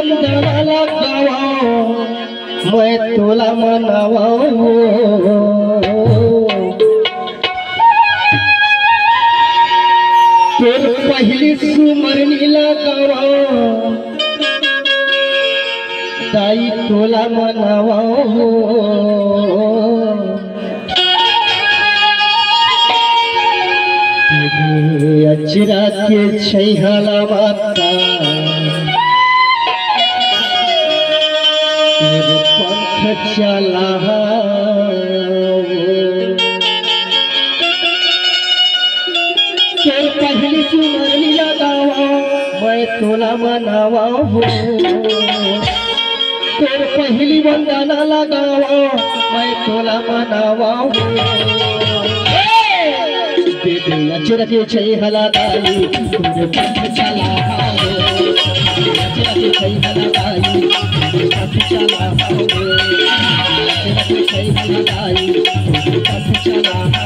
पहली वंदना लगाओ मैं तोला मनावाओ तोर पहली सुमरनी लगाओ दाई तोला मनावाओ अचरा के छैहला माता चला लगावा मैं तोला मनावा हो तेरे पहली वंदना लगावा मैं तोला मनावा हो दे दे अचर के छै हला चला अचर के हला चला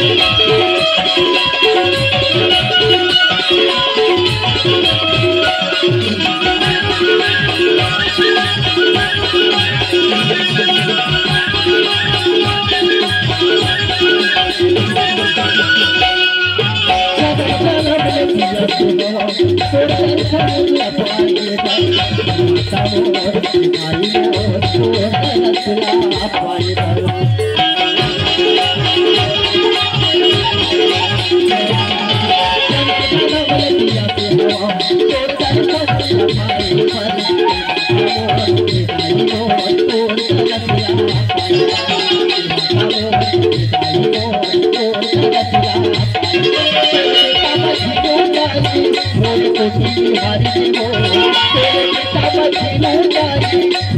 I'm not sure if I'm going to be able to do it.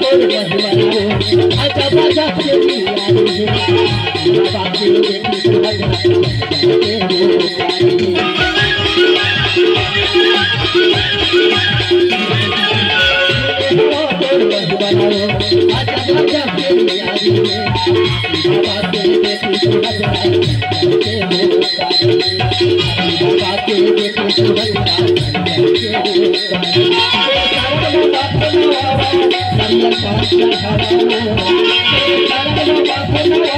मनाओ ए पहली सुमरनी लगाओ मैं तोला मनाओ दे दे अचर के छै हला दाई अचर के छै हला दाई Thank you. Thank you.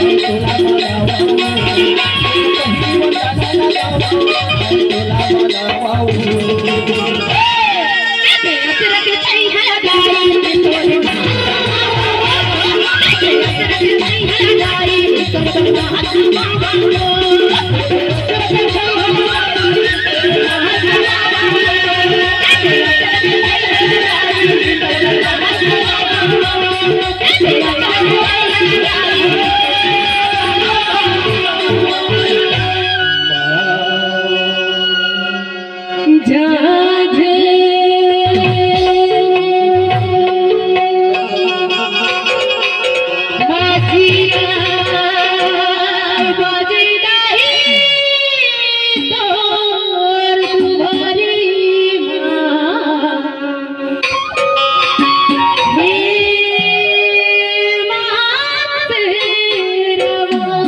Thank you. 天。